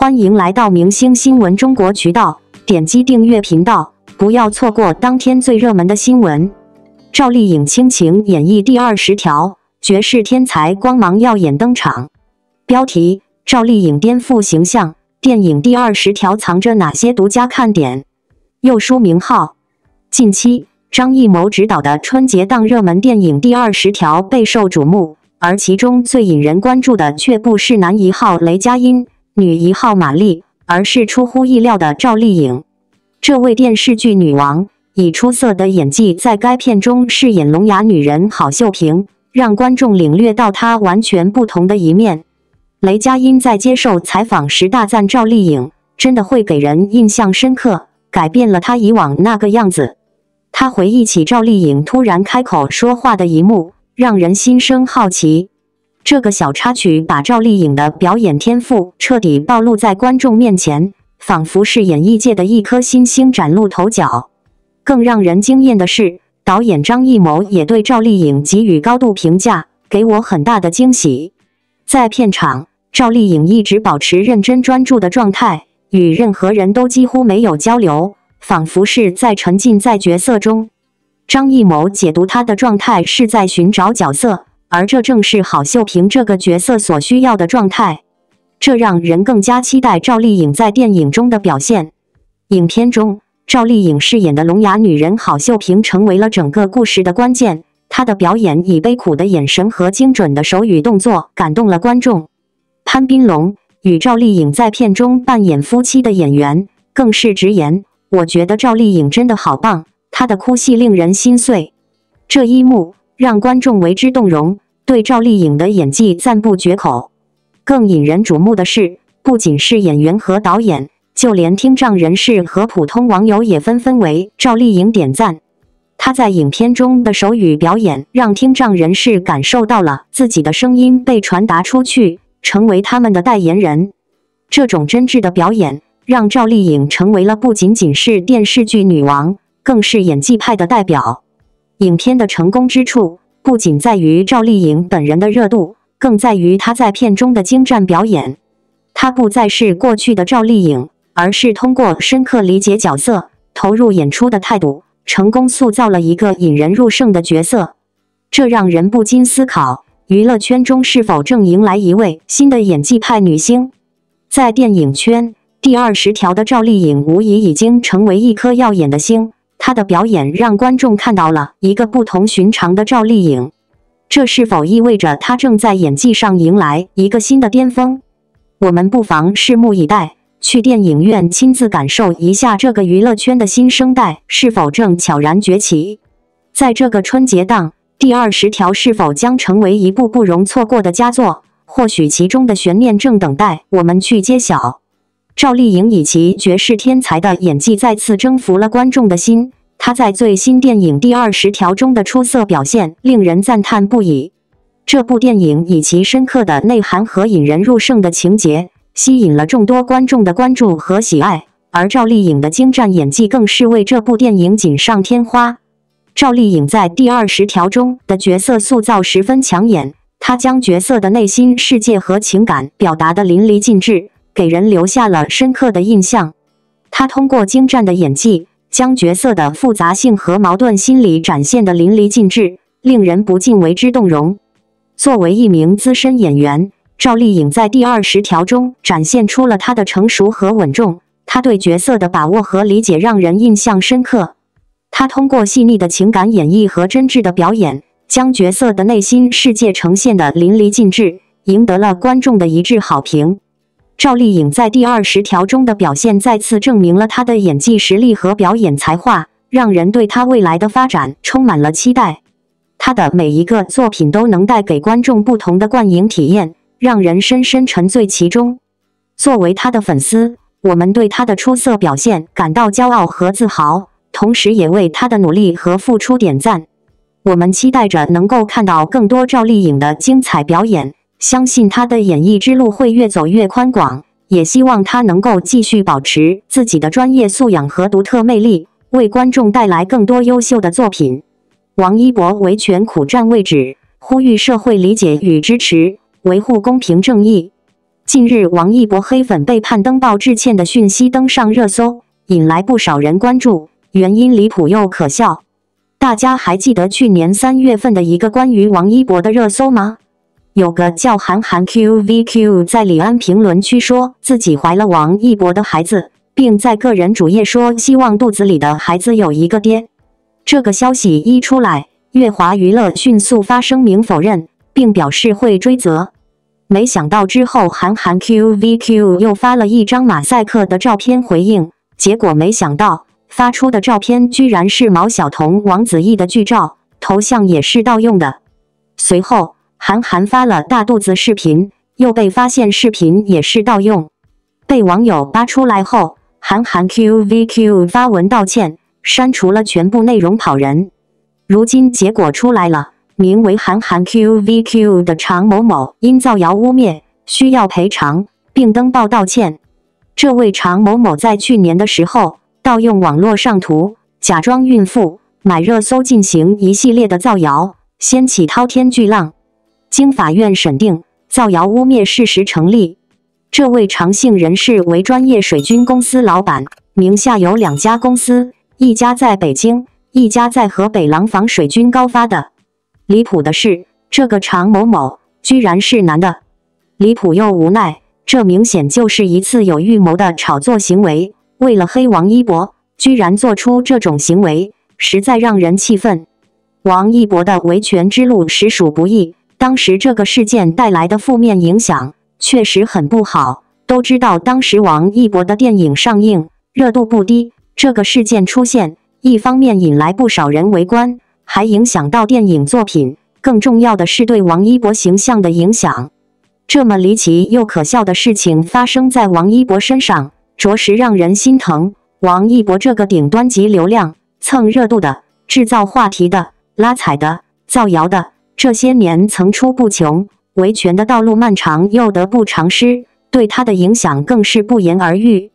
欢迎来到明星新闻中国渠道，点击订阅频道，不要错过当天最热门的新闻。赵丽颖倾情演绎第二十条，绝世天才光芒耀眼登场。标题：赵丽颖颠覆形象，电影第二十条藏着哪些独家看点？又书名号：近期张艺谋执导的春节档热门电影《第二十条》备受瞩目，而其中最引人关注的却不是男一号雷佳音、女一号玛丽，而是出乎意料的赵丽颖。这位电视剧女王以出色的演技在该片中饰演聋哑女人郝秀萍，让观众领略到她完全不同的一面。雷佳音在接受采访时大赞赵丽颖，真的会给人印象深刻。改变了她以往那个样子。他回忆起赵丽颖突然开口说话的一幕，让人心生好奇。这个小插曲把赵丽颖的表演天赋彻底暴露在观众面前，仿佛是演艺界的一颗新星崭露头角。更让人惊艳的是，导演张艺谋也对赵丽颖给予高度评价，给我很大的惊喜。在片场，赵丽颖一直保持认真专注的状态。与任何人都几乎没有交流，仿佛是在沉浸在角色中。张艺谋解读他的状态是在寻找角色，而这正是郝秀萍这个角色所需要的状态。这让人更加期待赵丽颖在电影中的表现。影片中，赵丽颖饰演的聋哑女人郝秀萍成为了整个故事的关键。她的表演以悲苦的眼神和精准的手语动作感动了观众。潘斌龙。与赵丽颖在片中扮演夫妻的演员更是直言：“我觉得赵丽颖真的好棒，她的哭戏令人心碎。”这一幕让观众为之动容，对赵丽颖的演技赞不绝口。更引人瞩目的是，不仅是演员和导演，就连听障人士和普通网友也纷纷为赵丽颖点赞。她在影片中的手语表演，让听障人士感受到了自己的声音被传达出去。成为他们的代言人，这种真挚的表演让赵丽颖成为了不仅仅是电视剧女王，更是演技派的代表。影片的成功之处不仅在于赵丽颖本人的热度，更在于她在片中的精湛表演。她不再是过去的赵丽颖，而是通过深刻理解角色、投入演出的态度，成功塑造了一个引人入胜的角色。这让人不禁思考。娱乐圈中是否正迎来一位新的演技派女星？在电影圈，第二十条的赵丽颖无疑已经成为一颗耀眼的星。她的表演让观众看到了一个不同寻常的赵丽颖。这是否意味着她正在演技上迎来一个新的巅峰？我们不妨拭目以待，去电影院亲自感受一下这个娱乐圈的新生代是否正悄然崛起。在这个春节档。第二十条是否将成为一部不容错过的佳作？或许其中的悬念正等待我们去揭晓。赵丽颖以其绝世天才的演技再次征服了观众的心。她在最新电影《第二十条》中的出色表现令人赞叹不已。这部电影以其深刻的内涵和引人入胜的情节，吸引了众多观众的关注和喜爱。而赵丽颖的精湛演技更是为这部电影锦上添花。赵丽颖在第二十条中的角色塑造十分抢眼，她将角色的内心世界和情感表达得淋漓尽致，给人留下了深刻的印象。她通过精湛的演技，将角色的复杂性和矛盾心理展现得淋漓尽致，令人不禁为之动容。作为一名资深演员，赵丽颖在第二十条中展现出了她的成熟和稳重，她对角色的把握和理解让人印象深刻。他通过细腻的情感演绎和真挚的表演，将角色的内心世界呈现的淋漓尽致，赢得了观众的一致好评。赵丽颖在第二十条中的表现再次证明了她的演技实力和表演才华，让人对她未来的发展充满了期待。她的每一个作品都能带给观众不同的观影体验，让人深深沉醉其中。作为她的粉丝，我们对她的出色表现感到骄傲和自豪。同时，也为她的努力和付出点赞。我们期待着能够看到更多赵丽颖的精彩表演，相信他的演艺之路会越走越宽广。也希望他能够继续保持自己的专业素养和独特魅力，为观众带来更多优秀的作品。王一博维权苦战未止，呼吁社会理解与支持，维护公平正义。近日，王一博黑粉被判登报致歉的讯息登上热搜，引来不少人关注。原因离谱又可笑。大家还记得去年三月份的一个关于王一博的热搜吗？有个叫韩寒 QVQ 在李安评论区说自己怀了王一博的孩子，并在个人主页说希望肚子里的孩子有一个爹。这个消息一出来，乐华娱乐迅速发声明否认，并表示会追责。没想到之后，韩寒 QVQ 又发了一张马赛克的照片回应，结果没想到发出的照片居然是毛晓彤、王子异的剧照，头像也是盗用的。随后，韩寒发了大肚子视频，又被发现视频也是盗用，被网友扒出来后，韩寒 QVQ 发文道歉，删除了全部内容跑人。如今结果出来了。名为韩寒 QVQ 的常某某因造谣污蔑，需要赔偿，并登报道歉。这位常某某在去年的时候盗用网络上图，假装孕妇买热搜，进行一系列的造谣，掀起滔天巨浪。经法院审定，造谣污蔑事实成立。这位常姓人士为专业水军公司老板，名下有两家公司，一家在北京，一家在河北廊坊水军高发的。离谱的是，这个常某某居然是男的。离谱又无奈，这明显就是一次有预谋的炒作行为。为了黑王一博，居然做出这种行为，实在让人气愤。王一博的维权之路实属不易，当时这个事件带来的负面影响确实很不好。都知道当时王一博的电影上映热度不低，这个事件出现，一方面引来不少人围观。还影响到电影作品，更重要的是对王一博形象的影响。这么离奇又可笑的事情发生在王一博身上，着实让人心疼。王一博这个顶端级流量、蹭热度的、制造话题的、拉踩的、造谣的，这些年层出不穷，维权的道路漫长又得不偿失，对他的影响更是不言而喻。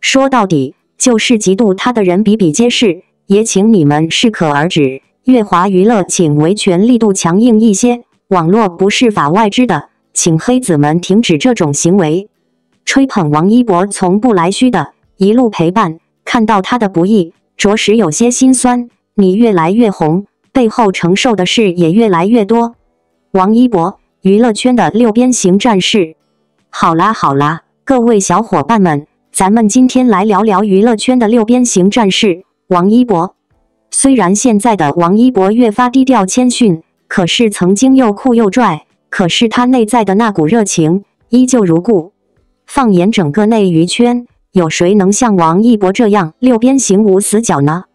说到底，就是嫉妒他的人比比皆是，也请你们适可而止。乐华娱乐，请维权力度强硬一些。网络不是法外之的，请黑子们停止这种行为。吹捧王一博从不来虚的，一路陪伴，看到他的不易，着实有些心酸。你越来越红，背后承受的事也越来越多。王一博，娱乐圈的六边形战士。好啦好啦，各位小伙伴们，咱们今天来聊聊娱乐圈的六边形战士王一博。虽然现在的王一博越发低调谦逊，可是曾经又酷又拽，可是他内在的那股热情依旧如故。放眼整个内娱圈，有谁能像王一博这样六边形无死角呢？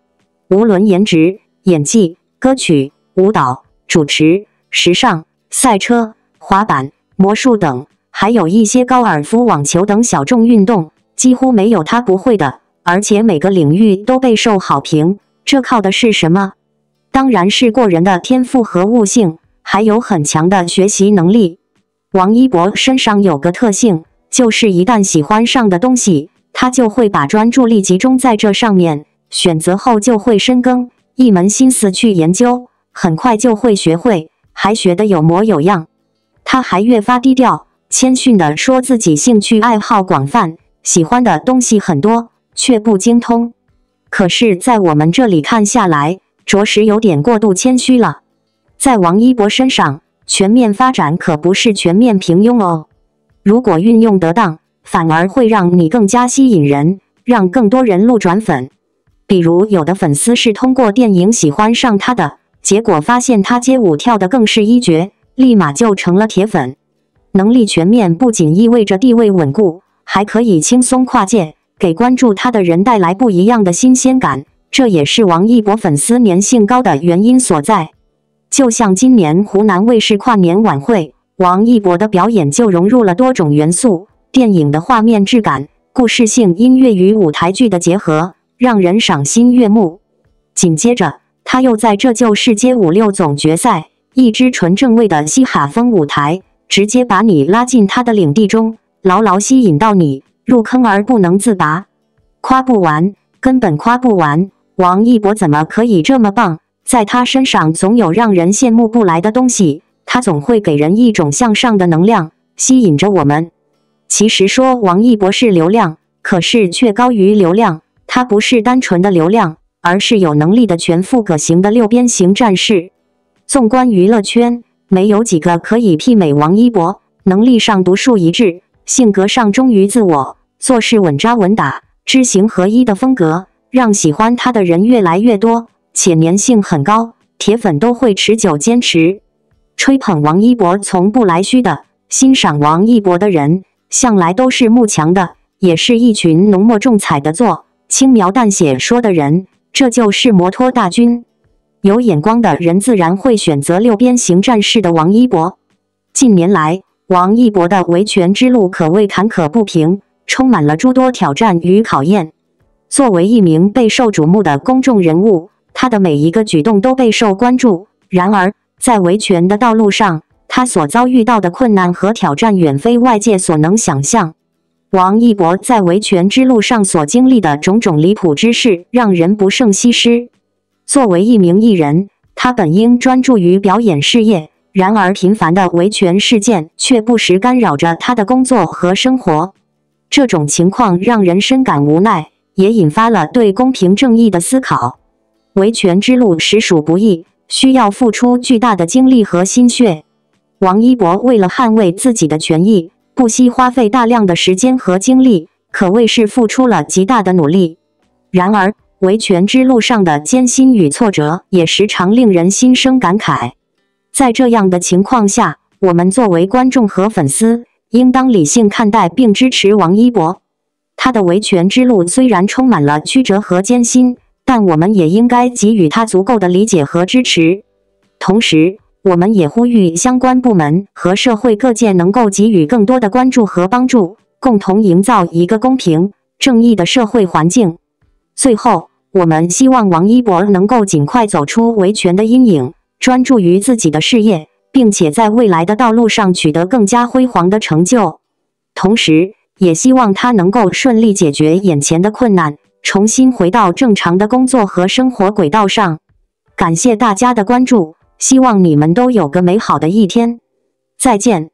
无论颜值、演技、歌曲、舞蹈、主持、时尚、赛车、滑板、魔术等，还有一些高尔夫、网球等小众运动，几乎没有他不会的，而且每个领域都备受好评。这靠的是什么？当然是过人的天赋和悟性，还有很强的学习能力。王一博身上有个特性，就是一旦喜欢上的东西，他就会把专注力集中在这上面，选择后就会深耕，一门心思去研究，很快就会学会，还学得有模有样。他还越发低调，谦逊地说自己兴趣爱好广泛，喜欢的东西很多，却不精通。可是，在我们这里看下来，着实有点过度谦虚了。在王一博身上，全面发展可不是全面平庸哦。如果运用得当，反而会让你更加吸引人，让更多人路转粉。比如，有的粉丝是通过电影喜欢上他的，结果发现他街舞跳的更是一绝，立马就成了铁粉。能力全面不仅意味着地位稳固，还可以轻松跨界。给关注他的人带来不一样的新鲜感，这也是王一博粉丝粘性高的原因所在。就像今年湖南卫视跨年晚会，王一博的表演就融入了多种元素：电影的画面质感、故事性、音乐与舞台剧的结合，让人赏心悦目。紧接着，他又在这就是街舞六总决赛，一支纯正味的嘻哈风舞台，直接把你拉进他的领地中，牢牢吸引到你。入坑而不能自拔，夸不完，根本夸不完。王一博怎么可以这么棒？在他身上总有让人羡慕不来的东西，他总会给人一种向上的能量，吸引着我们。其实说王一博是流量，可是却高于流量。他不是单纯的流量，而是有能力的全副葛型的六边形战士。纵观娱乐圈，没有几个可以媲美王一博。能力上独树一帜，性格上忠于自我，做事稳扎稳打，知行合一的风格，让喜欢他的人越来越多，且粘性很高，铁粉都会持久坚持。吹捧王一博从不来虚的，欣赏王一博的人向来都是慕强的，也是一群浓墨重彩的做，轻描淡写说的人，这就是摩托大军。有眼光的人自然会选择六边形战士的王一博。近年来，王一博的维权之路可谓坎坷不平，充满了诸多挑战与考验。作为一名备受瞩目的公众人物，他的每一个举动都备受关注。然而，在维权的道路上，他所遭遇到的困难和挑战远非外界所能想象。王一博在维权之路上所经历的种种离谱之事，让人不胜唏嘘。作为一名艺人，他本应专注于表演事业。然而，频繁的维权事件却不时干扰着他的工作和生活。这种情况让人深感无奈，也引发了对公平正义的思考。维权之路实属不易，需要付出巨大的精力和心血。王一博为了捍卫自己的权益，不惜花费大量的时间和精力，可谓是付出了极大的努力。然而，维权之路上的艰辛与挫折，也时常令人心生感慨。在这样的情况下，我们作为观众和粉丝，应当理性看待并支持王一博。他的维权之路虽然充满了曲折和艰辛，但我们也应该给予他足够的理解和支持。同时，我们也呼吁相关部门和社会各界能够给予更多的关注和帮助，共同营造一个公平正义的社会环境。最后，我们希望王一博能够尽快走出维权的阴影。专注于自己的事业，并且在未来的道路上取得更加辉煌的成就。同时，也希望他能够顺利解决眼前的困难，重新回到正常的工作和生活轨道上。感谢大家的关注，希望你们都有个美好的一天。再见。